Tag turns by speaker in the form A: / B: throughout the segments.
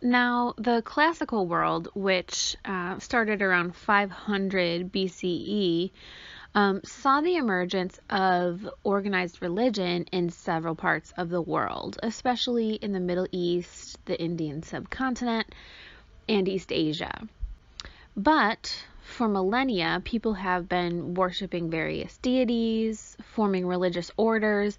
A: Now, the classical world, which uh, started around 500 BCE, um, saw the emergence of organized religion in several parts of the world, especially in the Middle East, the Indian subcontinent, and East Asia. But for millennia, people have been worshiping various deities, forming religious orders,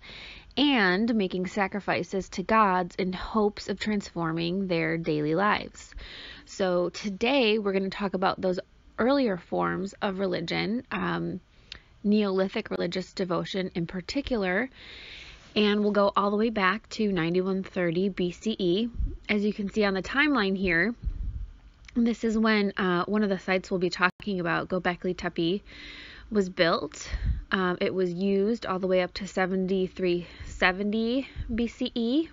A: and making sacrifices to gods in hopes of transforming their daily lives. So, today we're going to talk about those earlier forms of religion, um, Neolithic religious devotion in particular, and we'll go all the way back to 9130 BCE. As you can see on the timeline here, this is when uh, one of the sites we'll be talking about, Göbekli Tepe, was built. Um, it was used all the way up to 7370 BCE.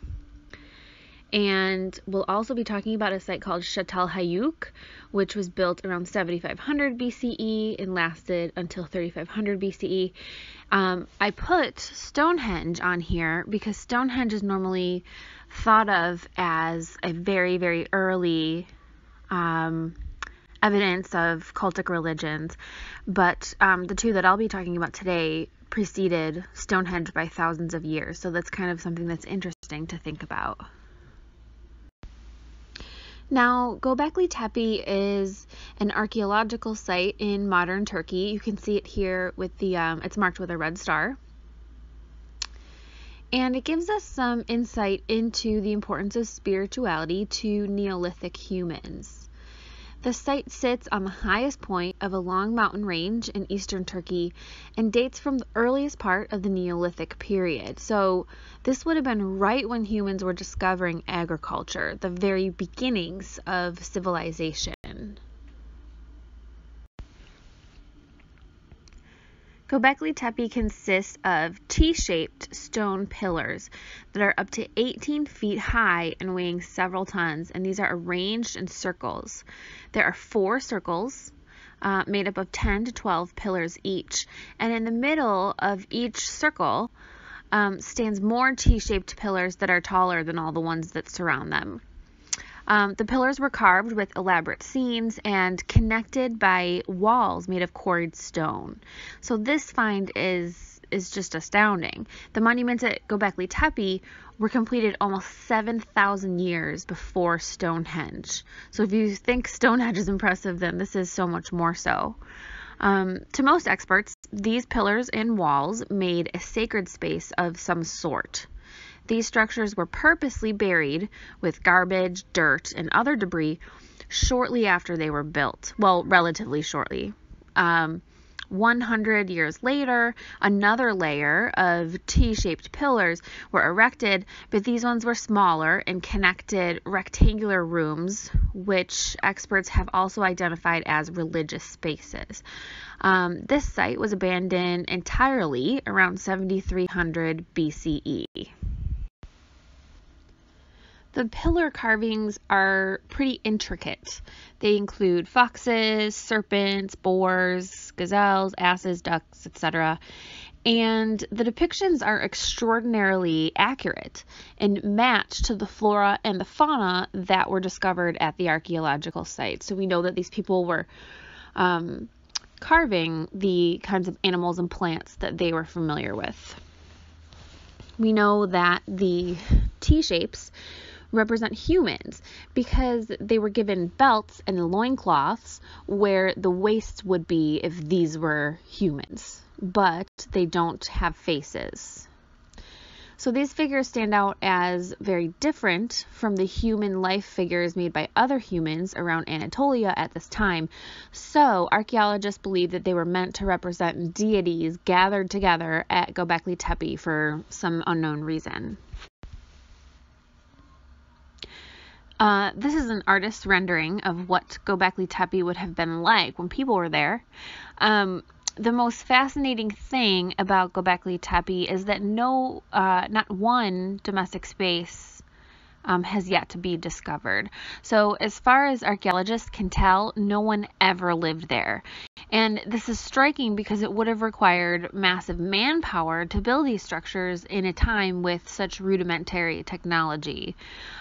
A: And we'll also be talking about a site called Çatalhöyük, which was built around 7500 BCE and lasted until 3500 BCE. Um, I put Stonehenge on here because Stonehenge is normally thought of as a very, very early um, evidence of cultic religions, but um, the two that I'll be talking about today preceded Stonehenge by thousands of years, so that's kind of something that's interesting to think about. Now, Göbekli Tepe is an archaeological site in modern Turkey. You can see it here with the, um, it's marked with a red star. And it gives us some insight into the importance of spirituality to Neolithic humans. The site sits on the highest point of a long mountain range in eastern Turkey and dates from the earliest part of the Neolithic period. So, this would have been right when humans were discovering agriculture, the very beginnings of civilization. Göbekli Tepe consists of T-shaped stone pillars that are up to 18 feet high and weighing several tons, and these are arranged in circles. There are four circles uh, made up of 10 to 12 pillars each, and in the middle of each circle um, stands more T-shaped pillars that are taller than all the ones that surround them. Um, the pillars were carved with elaborate scenes and connected by walls made of quarried stone. So this find is is just astounding. The monuments at Göbekli Tepe were completed almost 7,000 years before Stonehenge. So if you think Stonehenge is impressive, then this is so much more so. Um, to most experts, these pillars and walls made a sacred space of some sort. These structures were purposely buried with garbage, dirt, and other debris shortly after they were built. Well, relatively shortly. Um, 100 years later, another layer of T shaped pillars were erected, but these ones were smaller and connected rectangular rooms, which experts have also identified as religious spaces. Um, this site was abandoned entirely around 7300 BCE. The pillar carvings are pretty intricate. They include foxes, serpents, boars, gazelles, asses, ducks, etc. And the depictions are extraordinarily accurate and match to the flora and the fauna that were discovered at the archaeological site. So we know that these people were um, carving the kinds of animals and plants that they were familiar with. We know that the T shapes represent humans because they were given belts and loincloths where the waists would be if these were humans, but they don't have faces. So these figures stand out as very different from the human life figures made by other humans around Anatolia at this time. So archaeologists believe that they were meant to represent deities gathered together at Göbekli Tepe for some unknown reason. Uh, this is an artist's rendering of what Göbekli Tepe would have been like when people were there. Um, the most fascinating thing about Göbekli Tepe is that no, uh, not one domestic space um, has yet to be discovered. So, as far as archaeologists can tell, no one ever lived there. And this is striking because it would have required massive manpower to build these structures in a time with such rudimentary technology.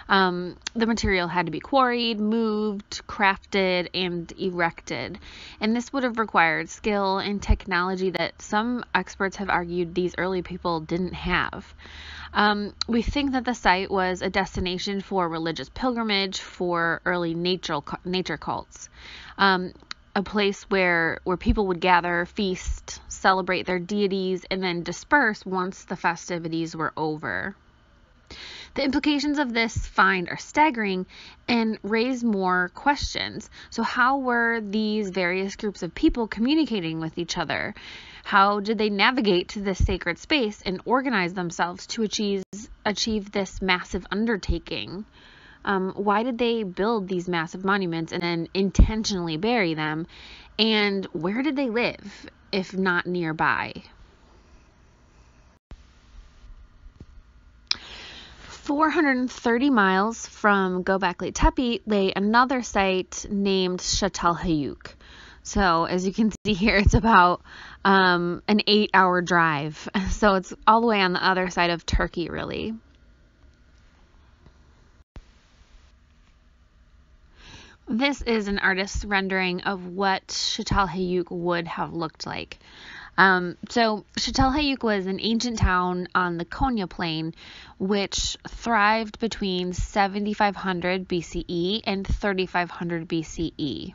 A: Um, the material had to be quarried, moved, crafted, and erected. And this would have required skill and technology that some experts have argued these early people didn't have. Um, we think that the site was a destination for religious pilgrimage for early nature, nature cults. Um, a place where where people would gather, feast, celebrate their deities, and then disperse once the festivities were over. The implications of this find are staggering and raise more questions. So, how were these various groups of people communicating with each other? How did they navigate to this sacred space and organize themselves to achieve achieve this massive undertaking? Um, why did they build these massive monuments and then intentionally bury them? And where did they live if not nearby? Four hundred and thirty miles from Göbekli Tepe lay another site named Çatalhöyük. So as you can see here, it's about um, an eight-hour drive. So it's all the way on the other side of Turkey, really. This is an artist's rendering of what Çatalhöyük would have looked like. Um, so Çatalhöyük was an ancient town on the Konya Plain, which thrived between 7500 BCE and 3500 BCE.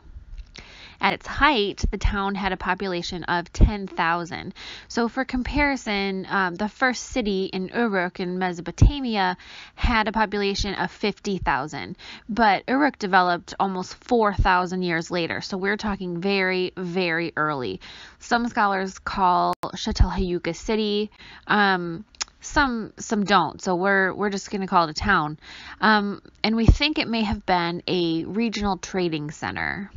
A: At its height, the town had a population of 10,000. So, for comparison, um, the first city in Uruk in Mesopotamia had a population of 50,000, but Uruk developed almost 4,000 years later. So, we're talking very, very early. Some scholars call Çatalhöyük city. Um, some some don't so we're we're just going to call it a town um, and we think it may have been a regional trading center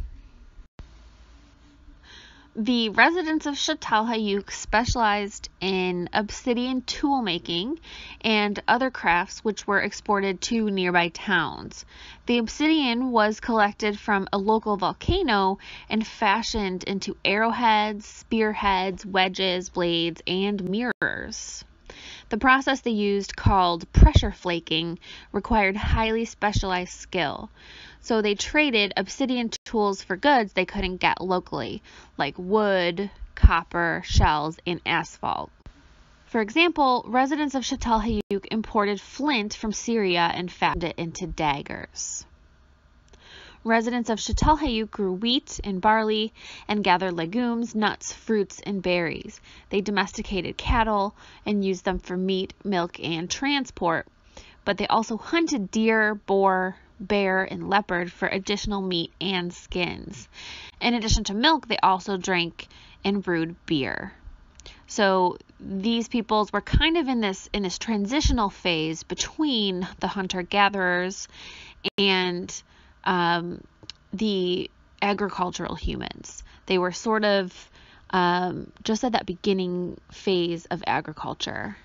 A: the residents of Çatalhöyük specialized in obsidian tool making and other crafts which were exported to nearby towns. The obsidian was collected from a local volcano and fashioned into arrowheads, spearheads, wedges, blades, and mirrors. The process they used, called pressure flaking, required highly specialized skill. So they traded obsidian tools for goods they couldn't get locally, like wood, copper, shells, and asphalt. For example, residents of Çatalhöyük imported flint from Syria and fashioned it into daggers. Residents of Çatalhöyük grew wheat and barley and gathered legumes, nuts, fruits, and berries. They domesticated cattle and used them for meat, milk, and transport, but they also hunted deer, boar, bear, and leopard for additional meat and skins. In addition to milk, they also drank and brewed beer. So these peoples were kind of in this in this transitional phase between the hunter gatherers and um, the agricultural humans. They were sort of um, just at that beginning phase of agriculture.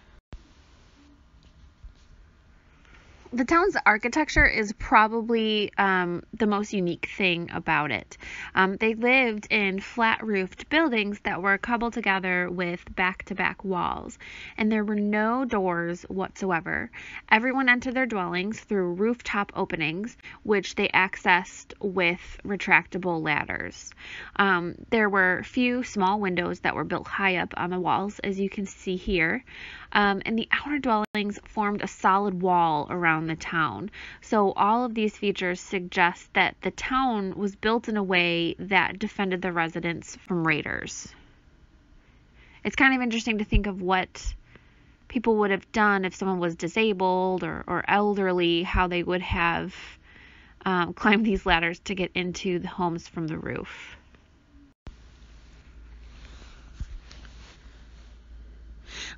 A: The town's architecture is probably um, the most unique thing about it. Um, they lived in flat roofed buildings that were cobbled together with back to back walls, and there were no doors whatsoever. Everyone entered their dwellings through rooftop openings, which they accessed with retractable ladders. Um, there were few small windows that were built high up on the walls, as you can see here um, and the outer dwellings formed a solid wall around the town. So all of these features suggest that the town was built in a way that defended the residents from raiders. It's kind of interesting to think of what people would have done if someone was disabled or, or elderly, how they would have um, climbed these ladders to get into the homes from the roof.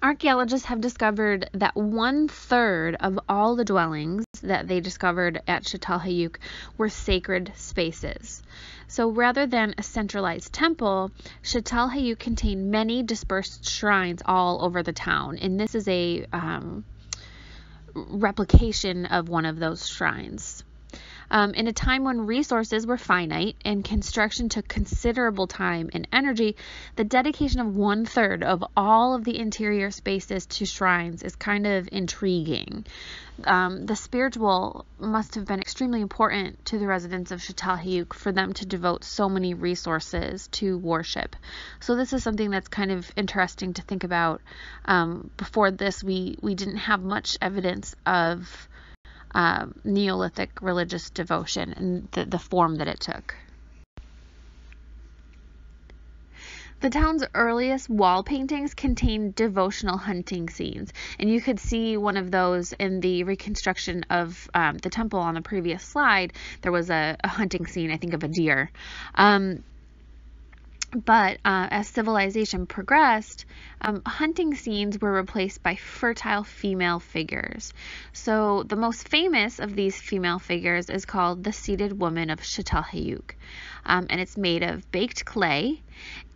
A: Archaeologists have discovered that one third of all the dwellings that they discovered at Çatalhöyük were sacred spaces. So rather than a centralized temple, Çatalhöyük contained many dispersed shrines all over the town, and this is a um, replication of one of those shrines. Um, in a time when resources were finite and construction took considerable time and energy, the dedication of one third of all of the interior spaces to shrines is kind of intriguing. Um, the spiritual must have been extremely important to the residents of Çatalhöyük for them to devote so many resources to worship. So this is something that's kind of interesting to think about. Um, before this, we we didn't have much evidence of uh, Neolithic religious devotion and the, the form that it took. The town's earliest wall paintings contain devotional hunting scenes, and you could see one of those in the reconstruction of um, the temple on the previous slide. There was a, a hunting scene, I think, of a deer. Um, but uh, as civilization progressed, um, hunting scenes were replaced by fertile female figures. So the most famous of these female figures is called the seated woman of Çatalhöyük, um, and it's made of baked clay,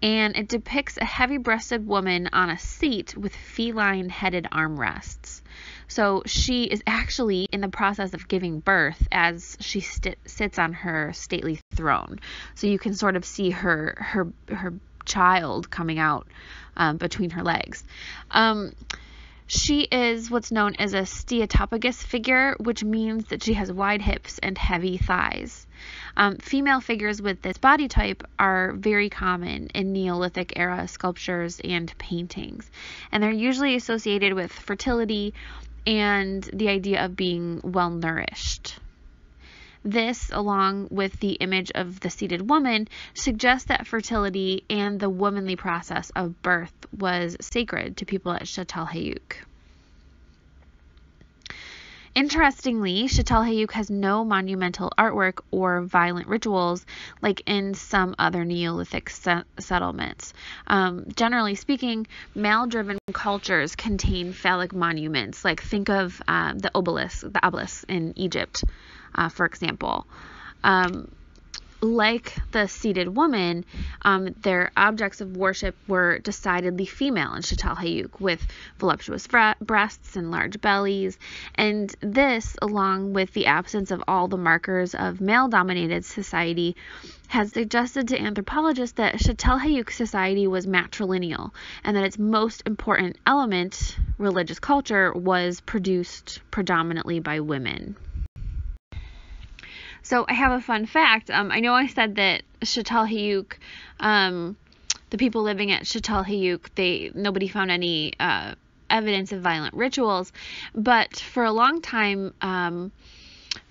A: and it depicts a heavy-breasted woman on a seat with feline-headed armrests. So she is actually in the process of giving birth as she st- sits on her stately throne. So you can sort of see her her her child coming out um, between her legs. Um, she is what's known as a steatopygous figure, which means that she has wide hips and heavy thighs. Um, female figures with this body type are very common in Neolithic era sculptures and paintings, and they're usually associated with fertility and the idea of being well nourished. This, along with the image of the seated woman, suggests that fertility and the womanly process of birth was sacred to people at Çatalhöyük. Interestingly, Çatalhöyük has no monumental artwork or violent rituals like in some other Neolithic settlements. Um, generally speaking, male driven cultures contain phallic monuments, like think of um, the obelisk, the obelisk in Egypt, uh, for example. Um, like the seated woman, um, their objects of worship were decidedly female in Çatalhöyük, with voluptuous breasts and large bellies. And this, along with the absence of all the markers of male dominated society, has suggested to anthropologists that Çatalhöyük society was matrilineal and that its most important element, religious culture, was produced predominantly by women. So I have a fun fact. Um, I know I said that Çatalhöyük, um, the people living at Çatalhöyük, they nobody found any uh, evidence of violent rituals, but for a long time. Um,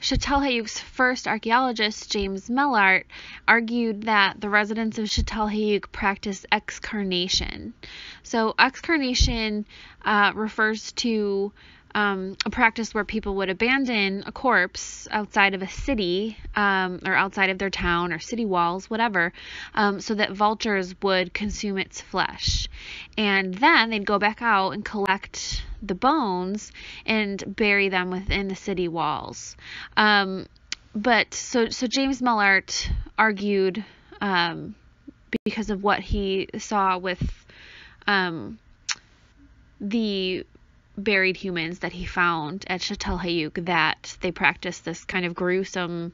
A: Çatalhöyük's first archaeologist, James Mellaart, argued that the residents of Çatalhöyük practiced excarnation. So, excarnation uh, refers to um, a practice where people would abandon a corpse outside of a city um, or outside of their town or city walls, whatever, um, so that vultures would consume its flesh. And then they'd go back out and collect the bones and bury them within the city walls. Um, but so, so James Mellaart argued um, because of what he saw with um, the buried humans that he found at Çatalhöyük that they practiced this kind of gruesome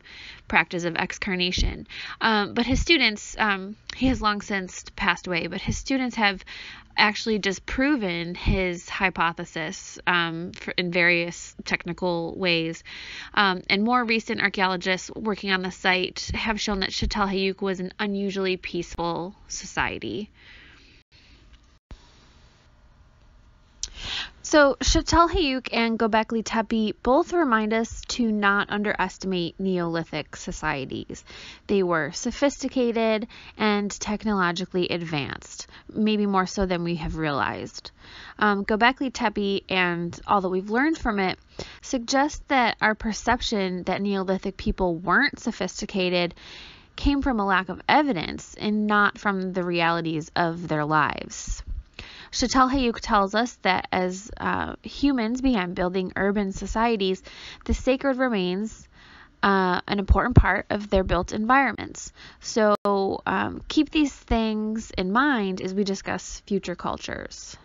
A: practice of excarnation. Um, but his students, um, he has long since passed away, but his students have actually disproven his hypothesis um, for, in various technical ways. Um, and more recent archaeologists working on the site have shown that Çatalhöyük was an unusually peaceful society. So, Çatalhöyük and Göbekli Tepe both remind us to not underestimate Neolithic societies. They were sophisticated and technologically advanced, maybe more so than we have realized. Um, Göbekli Tepe and all that we've learned from it suggests that our perception that Neolithic people weren't sophisticated came from a lack of evidence and not from the realities of their lives. Çatalhöyük tells us that as uh, humans began building urban societies, the sacred remains uh, an important part of their built environments. So um, keep these things in mind as we discuss future cultures.